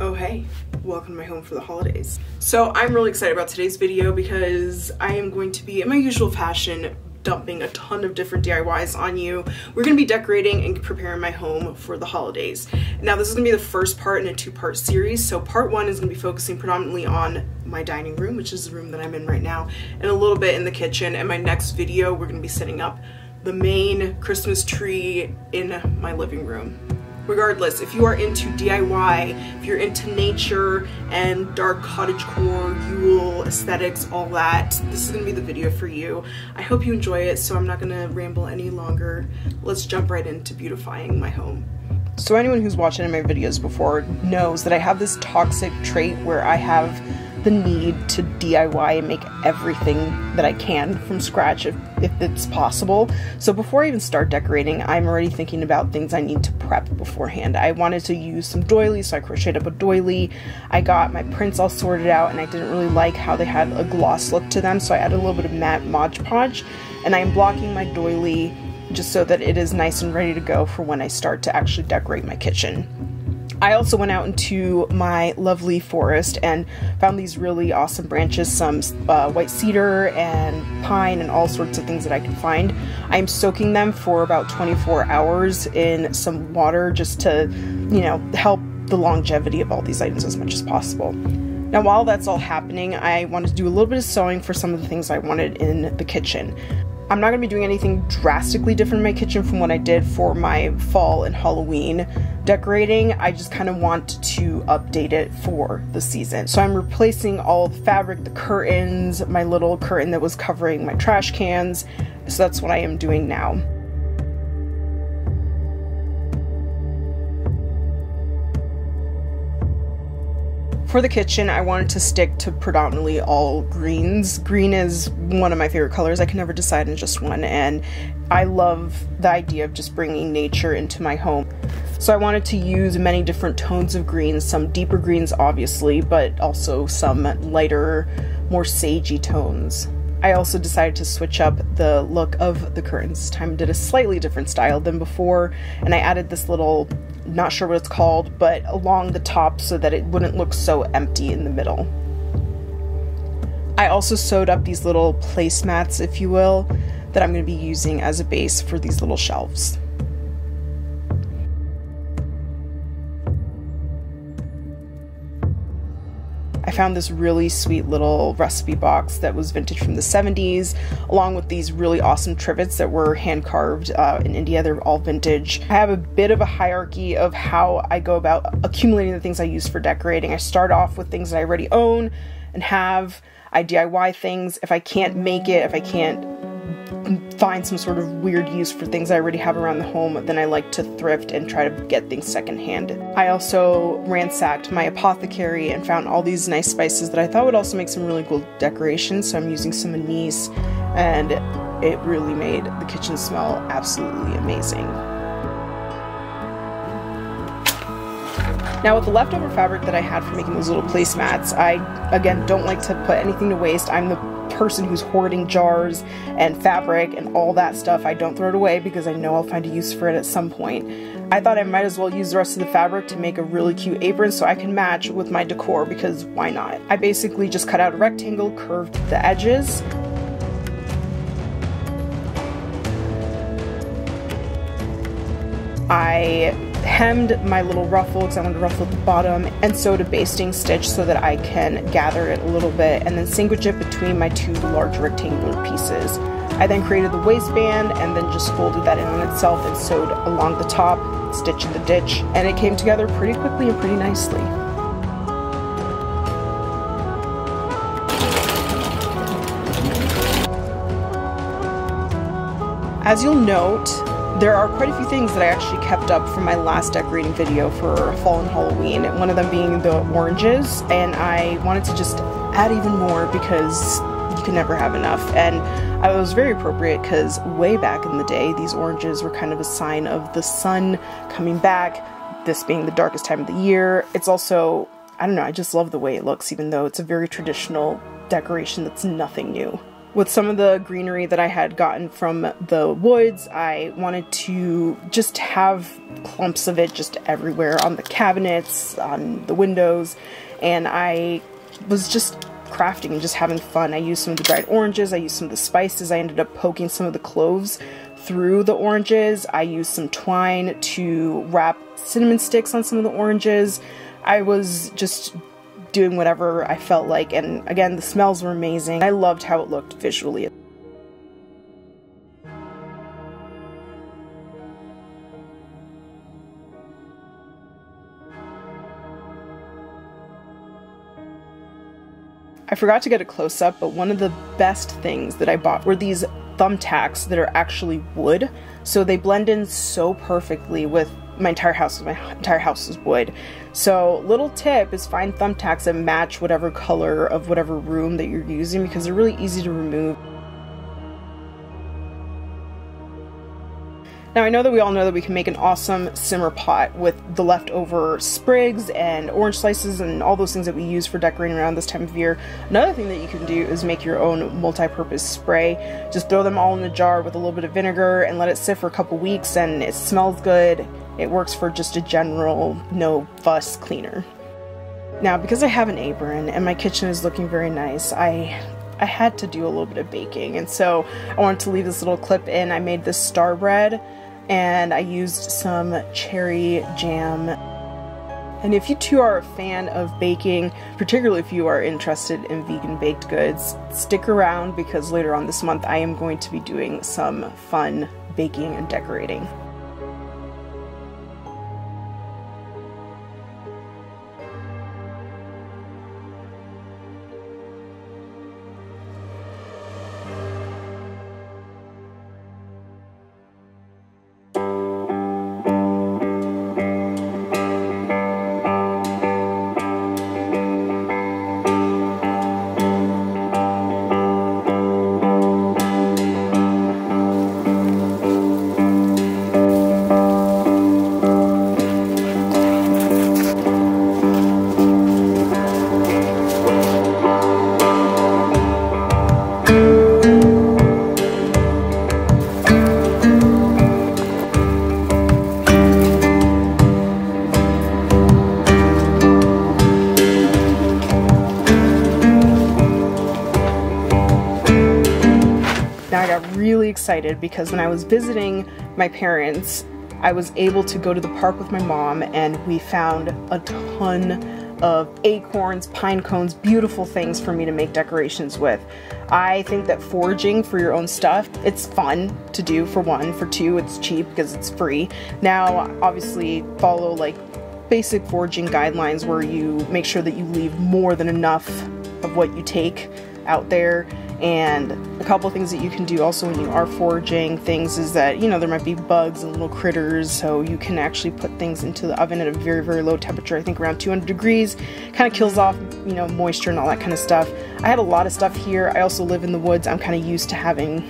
Oh hey, welcome to my home for the holidays. So I'm really excited about today's video because I am going to be in my usual fashion dumping a ton of different DIYs on you. We're gonna be decorating and preparing my home for the holidays. Now this is gonna be the first part in a two-part series. So part one is gonna be focusing predominantly on my dining room, which is the room that I'm in right now, and a little bit in the kitchen. And my next video, we're gonna be setting up the main Christmas tree in my living room regardless, if you are into DIY, if you're into nature and dark cottagecore, Yule aesthetics, all that, this is gonna be the video for you. I hope you enjoy it, so I'm not gonna ramble any longer. Let's jump right into beautifying my home. So anyone who's watched any of my videos before knows that I have this toxic trait where I have the need to DIY and make everything that I can from scratch if, if it's possible. So before I even start decorating, I'm already thinking about things I need to prep beforehand. I wanted to use some doilies, so I crocheted up a doily. I got my prints all sorted out and I didn't really like how they had a gloss look to them, so I added a little bit of matte Mod Podge and I am blocking my doily just so that it is nice and ready to go for when I start to actually decorate my kitchen. I also went out into my lovely forest and found these really awesome branches, some uh, white cedar and pine and all sorts of things that I can find. I'm soaking them for about 24 hours in some water just to, you know, help the longevity of all these items as much as possible. Now while that's all happening, I wanted to do a little bit of sewing for some of the things I wanted in the kitchen. I'm not going to be doing anything drastically different in my kitchen from what I did for my fall and Halloween decorating. I just kind of want to update it for the season. So I'm replacing all the fabric, the curtains, my little curtain that was covering my trash cans. So that's what I am doing now. For the kitchen, I wanted to stick to predominantly all greens. Green is one of my favorite colors. I can never decide on just one, and I love the idea of just bringing nature into my home. So I wanted to use many different tones of greens, some deeper greens obviously, but also some lighter, more sagey tones. I also decided to switch up the look of the curtains. This time did a slightly different style than before, and I added this little not sure what it's called, but along the top so that it wouldn't look so empty in the middle. I also sewed up these little placemats, if you will, that I'm going to be using as a base for these little shelves. I found this really sweet little recipe box that was vintage from the 70s, along with these really awesome trivets that were hand carved uh, in India. They're all vintage. I have a bit of a hierarchy of how I go about accumulating the things I use for decorating. I start off with things that I already own and have. I DIY things. If I can't make it, if I can't find some sort of weird use for things I already have around the home, then I like to thrift and try to get things secondhand. I also ransacked my apothecary and found all these nice spices that I thought would also make some really cool decorations. So I'm using some anise, and it really made the kitchen smell absolutely amazing. Now with the leftover fabric that I had for making those little placemats, I again don't like to put anything to waste. I'm the person who's hoarding jars and fabric and all that stuff. I don't throw it away because I know I'll find a use for it at some point. I thought I might as well use the rest of the fabric to make a really cute apron so I can match with my decor because why not? I basically just cut out a rectangle, curved the edges, I hemmed my little ruffle because I wanted to ruffle the bottom and sewed a basting stitch so that I can gather it a little bit and then sandwich it between my two large rectangular pieces. I then created the waistband and then just folded that in on itself and sewed along the top, stitch in the ditch, and it came together pretty quickly and pretty nicely. As you'll note, there are quite a few things that I actually kept up from my last decorating video for fall and Halloween, one of them being the oranges, and I wanted to just add even more because you can never have enough. And I was very appropriate because way back in the day, these oranges were kind of a sign of the sun coming back, this being the darkest time of the year. It's also, I don't know, I just love the way it looks, even though it's a very traditional decoration that's nothing new. With some of the greenery that I had gotten from the woods, I wanted to just have clumps of it just everywhere on the cabinets, on the windows, and I was just crafting and just having fun. I used some of the dried oranges, I used some of the spices, I ended up poking some of the cloves through the oranges. I used some twine to wrap cinnamon sticks on some of the oranges. I was just doing whatever I felt like. And again, the smells were amazing. I loved how it looked visually. I forgot to get a close up, but one of the best things that I bought were these thumbtacks that are actually wood. So they blend in so perfectly with my entire house. My entire house is wood. So little tip is find thumbtacks that match whatever color of whatever room that you're using because they're really easy to remove. Now I know that we all know that we can make an awesome simmer pot with the leftover sprigs and orange slices and all those things that we use for decorating around this time of year. Another thing that you can do is make your own multi-purpose spray. Just throw them all in a jar with a little bit of vinegar and let it sit for a couple weeks and it smells good. It works for just a general no fuss cleaner. Now because I have an apron and my kitchen is looking very nice, I I had to do a little bit of baking and so I wanted to leave this little clip in. I made this star bread and I used some cherry jam. And if you too are a fan of baking, particularly if you are interested in vegan baked goods, stick around because later on this month I am going to be doing some fun baking and decorating. Excited because when I was visiting my parents, I was able to go to the park with my mom and we found a ton of acorns, pine cones, beautiful things for me to make decorations with. I think that foraging for your own stuff, it's fun to do for one. For two, it's cheap because it's free. Now, obviously, follow like basic foraging guidelines where you make sure that you leave more than enough of what you take out there and a couple things that you can do also when you are foraging things is that, you know, there might be bugs and little critters, so you can actually put things into the oven at a very, very low temperature, I think around 200 degrees. Kind of kills off, you know, moisture and all that kind of stuff. I had a lot of stuff here. I also live in the woods. I'm kind of used to having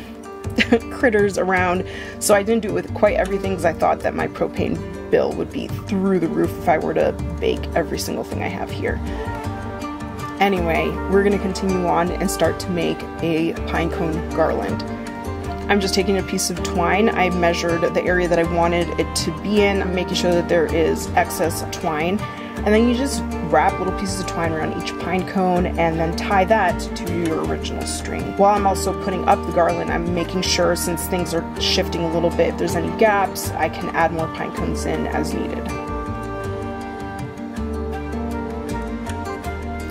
critters around, so I didn't do it with quite everything because I thought that my propane bill would be through the roof if I were to bake every single thing I have here. Anyway, we're going to continue on and start to make a pine cone garland. I'm just taking a piece of twine. I measured the area that I wanted it to be in. I'm making sure that there is excess twine. And then you just wrap little pieces of twine around each pine cone and then tie that to your original string. While I'm also putting up the garland, I'm making sure since things are shifting a little bit, if there's any gaps, I can add more pine cones in as needed.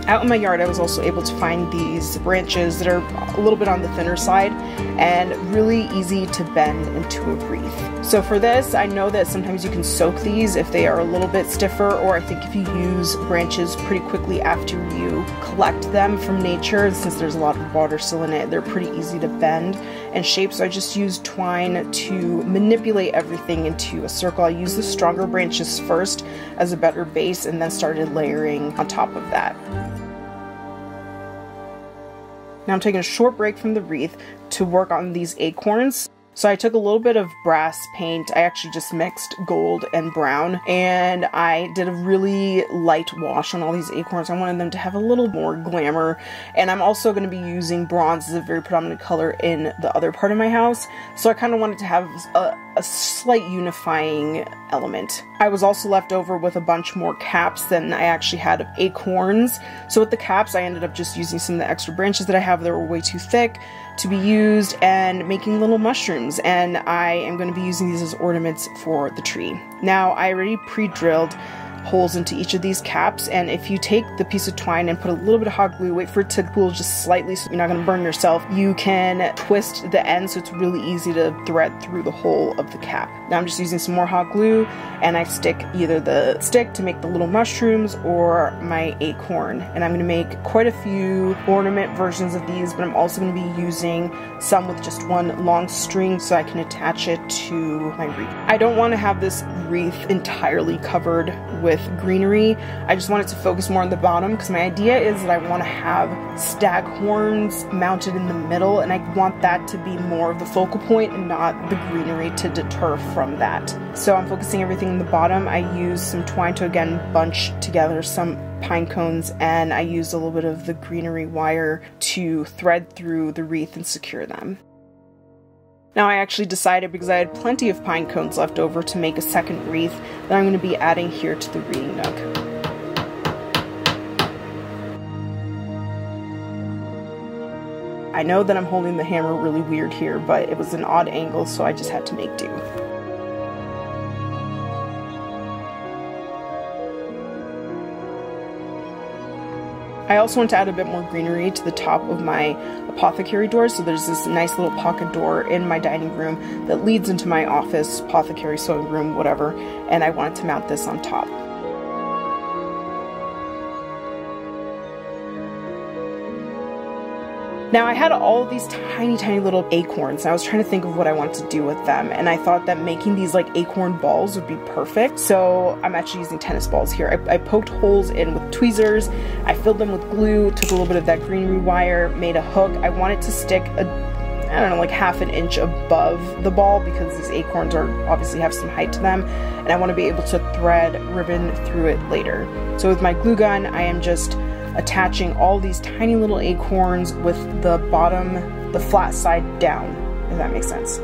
Out in my yard, I was also able to find these branches that are a little bit on the thinner side and really easy to bend into a wreath. So for this, I know that sometimes you can soak these if they are a little bit stiffer, or I think if you use branches pretty quickly after you collect them from nature, since there's a lot of water still in it, they're pretty easy to bend and shape. So I just used twine to manipulate everything into a circle. I used the stronger branches first as a better base and then started layering on top of that. Now I'm taking a short break from the wreath to work on these acorns. So I took a little bit of brass paint. I actually just mixed gold and brown and I did a really light wash on all these acorns. I wanted them to have a little more glamour and I'm also going to be using bronze as a very predominant color in the other part of my house. So I kind of wanted to have a, a slight unifying element. I was also left over with a bunch more caps than I actually had of acorns. So with the caps, I ended up just using some of the extra branches that I have that were way too thick to be used and making little mushrooms. And I am going to be using these as ornaments for the tree. Now, I already pre-drilled holes into each of these caps and if you take the piece of twine and put a little bit of hot glue, wait for it to cool just slightly so you're not going to burn yourself, you can twist the end so it's really easy to thread through the hole of the cap. Now I'm just using some more hot glue and I stick either the stick to make the little mushrooms or my acorn and I'm going to make quite a few ornament versions of these but I'm also going to be using some with just one long string so I can attach it to my wreath. I don't want to have this wreath entirely covered with with greenery. I just wanted to focus more on the bottom because my idea is that I want to have stag horns mounted in the middle and I want that to be more of the focal point and not the greenery to deter from that. So I'm focusing everything in the bottom. I use some twine to again bunch together some pine cones and I used a little bit of the greenery wire to thread through the wreath and secure them. Now I actually decided because I had plenty of pine cones left over to make a second wreath that I'm going to be adding here to the reading nook. I know that I'm holding the hammer really weird here, but it was an odd angle so I just had to make do. I also want to add a bit more greenery to the top of my apothecary door. So there's this nice little pocket door in my dining room that leads into my office, apothecary, sewing room, whatever. And I wanted to mount this on top. Now I had all these tiny, tiny little acorns. And I was trying to think of what I wanted to do with them. And I thought that making these like acorn balls would be perfect. So I'm actually using tennis balls here. I, I poked holes in with tweezers. I filled them with glue, took a little bit of that greenery wire, made a hook. I wanted it to stick a I don't know, like half an inch above the ball because these acorns are obviously have some height to them and I want to be able to thread ribbon through it later. So with my glue gun, I am just attaching all these tiny little acorns with the bottom, the flat side down, if that makes sense.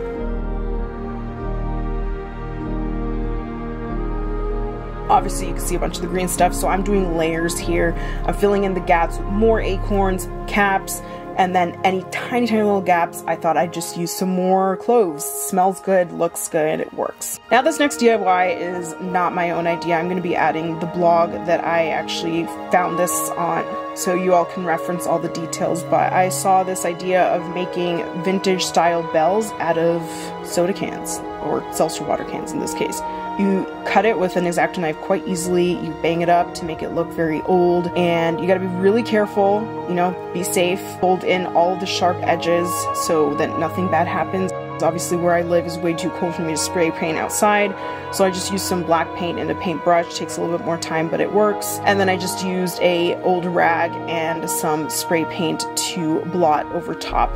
Obviously you can see a bunch of the green stuff, so I'm doing layers here. I'm filling in the gaps with more acorns, caps, and then any tiny, tiny little gaps, I thought I'd just use some more cloves. Smells good, looks good, it works. Now this next DIY is not my own idea. I'm going to be adding the blog that I actually found this on so you all can reference all the details, but I saw this idea of making vintage style bells out of soda cans, or seltzer water cans in this case. You cut it with an X-Acto knife quite easily, you bang it up to make it look very old, and you gotta be really careful, you know, be safe, fold in all the sharp edges so that nothing bad happens. Obviously where I live is way too cold for me to spray paint outside, so I just used some black paint and a paintbrush. Takes a little bit more time, but it works. And then I just used a old rag and some spray paint to blot over top.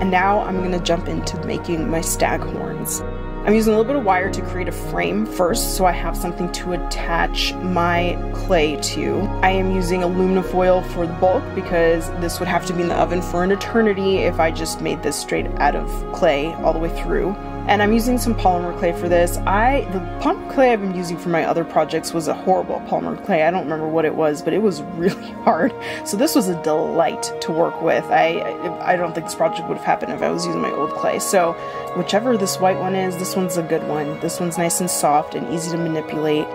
And now I'm to jump into making my stag horns. I'm using a little bit of wire to create a frame first so I have something to attach my clay to. I am using aluminum foil for the bulk because this would have to be in the oven for an eternity if I just made this straight out of clay all the way through and I'm using some polymer clay for this. I the polymer clay I've been using for my other projects was a horrible polymer clay. I don't remember what it was, but it was really hard. So this was a delight to work with. I I don't think this project would have happened if I was using my old clay. So whichever this white one is, this one's a good one. This one's nice and soft and easy to manipulate.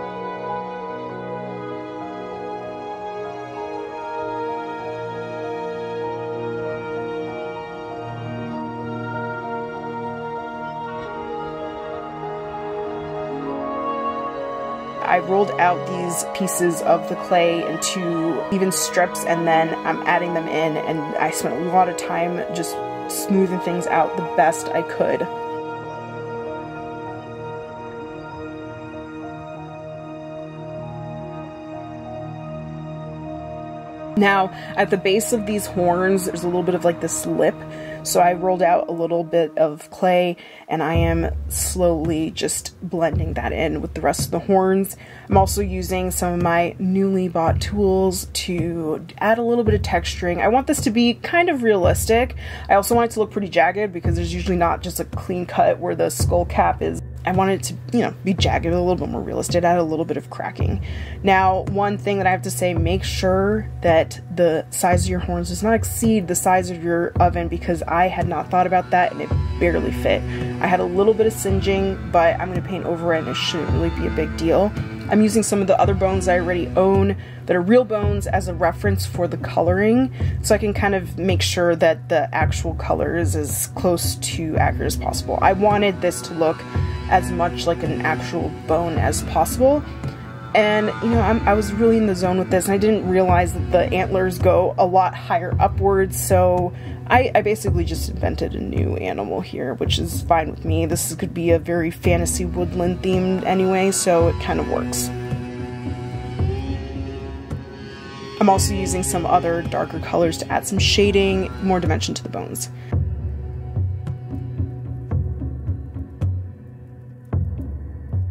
I rolled out these pieces of the clay into even strips and then I'm adding them in and I spent a lot of time just smoothing things out the best I could. Now, at the base of these horns, there's a little bit of like this lip so I rolled out a little bit of clay and I am slowly just blending that in with the rest of the horns. I'm also using some of my newly bought tools to add a little bit of texturing. I want this to be kind of realistic. I also want it to look pretty jagged because there's usually not just a clean cut where the skull cap is I wanted it to, you know, be jagged, a little bit more realistic, add a little bit of cracking. Now, one thing that I have to say, make sure that the size of your horns does not exceed the size of your oven because I had not thought about that and it barely fit. I had a little bit of singeing, but I'm going to paint over it and it shouldn't really be a big deal. I'm using some of the other bones I already own that are real bones as a reference for the coloring so I can kind of make sure that the actual color is as close to accurate as possible. I wanted this to look as much like an actual bone as possible. And, you know, I'm, i was really in the zone with this, and I didn't realize that the antlers go a lot higher upwards, so I, I basically just invented a new animal here, which is fine with me. This could be a very fantasy woodland themed anyway, so it kind of works. I'm also using some other darker colors to add some shading, more dimension to the bones.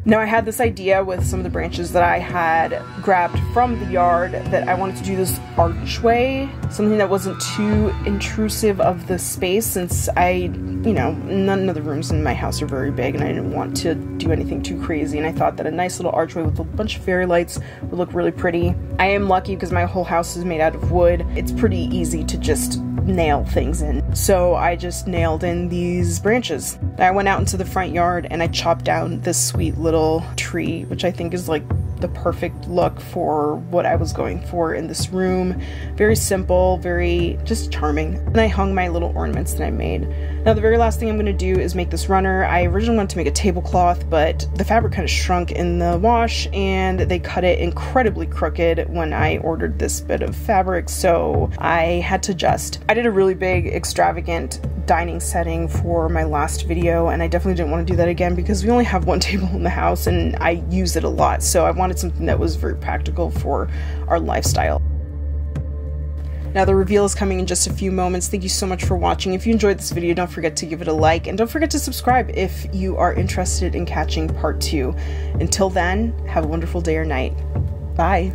Now I had this idea with some of the branches that I had grabbed from the yard that I wanted to do this archway, something that wasn't too intrusive of the space since I, you know, none of the rooms in my house are very big and I didn't want to do anything too crazy and I thought that a nice little archway with a bunch of fairy lights would look really pretty. I am lucky because my whole house is made out of wood. It's pretty easy to just nail things in. So I just nailed in these branches. I went out into the front yard and I chopped down this sweet little tree, which I think is like the perfect look for what I was going for in this room. Very simple, very just charming. And I hung my little ornaments that I made. Now the very last thing I'm going to do is make this runner. I originally wanted to make a tablecloth, but the fabric kind of shrunk in the wash and they cut it incredibly crooked when I ordered this bit of fabric, so I had to adjust. I did a really big, extravagant dining setting for my last video and I definitely didn't want to do that again because we only have one table in the house and I use it a lot so I wanted something that was very practical for our lifestyle. Now the reveal is coming in just a few moments. Thank you so much for watching. If you enjoyed this video, don't forget to give it a like and don't forget to subscribe if you are interested in catching part two. Until then, have a wonderful day or night. Bye.